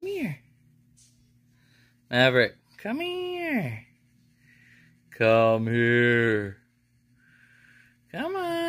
Come here. Maverick, come here. Come here. Come on.